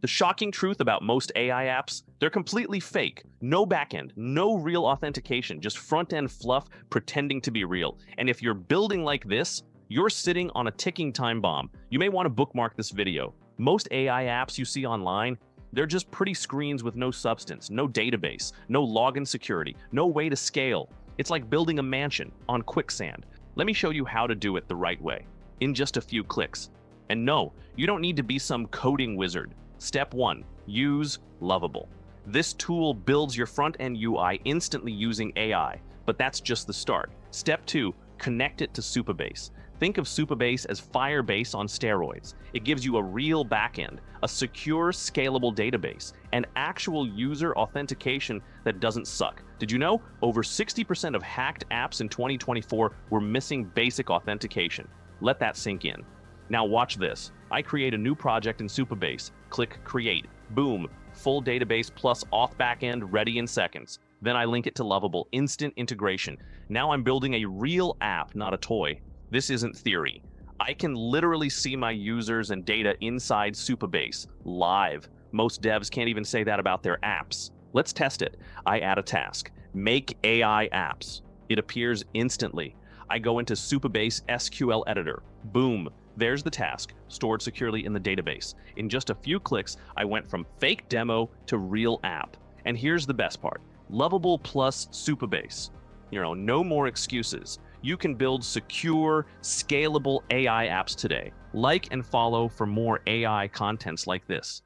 The shocking truth about most AI apps, they're completely fake. No backend, no real authentication, just front-end fluff pretending to be real. And if you're building like this, you're sitting on a ticking time bomb. You may want to bookmark this video. Most AI apps you see online, they're just pretty screens with no substance, no database, no login security, no way to scale. It's like building a mansion on quicksand. Let me show you how to do it the right way, in just a few clicks. And no, you don't need to be some coding wizard. Step 1. Use Lovable. This tool builds your front-end UI instantly using AI, but that's just the start. Step 2. Connect it to Supabase. Think of Supabase as Firebase on steroids. It gives you a real backend, a secure, scalable database, and actual user authentication that doesn't suck. Did you know over 60% of hacked apps in 2024 were missing basic authentication? Let that sink in. Now watch this. I create a new project in Supabase. Click Create. Boom. Full database plus auth backend ready in seconds. Then I link it to Lovable. Instant integration. Now I'm building a real app, not a toy. This isn't theory. I can literally see my users and data inside Supabase, live. Most devs can't even say that about their apps. Let's test it. I add a task. Make AI apps. It appears instantly. I go into Supabase SQL Editor. Boom. There's the task, stored securely in the database. In just a few clicks, I went from fake demo to real app. And here's the best part. Lovable plus Supabase. You know, no more excuses. You can build secure, scalable AI apps today. Like and follow for more AI contents like this.